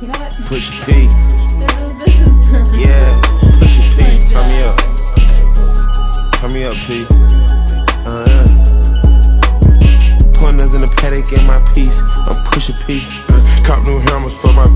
You know? Push P. This is this is. Yeah, push P. Turn me up. Turn me up, P. Uh, -huh. Pointers in the paddock in my piece. I'm pushing P. Uh, cop new hammers for my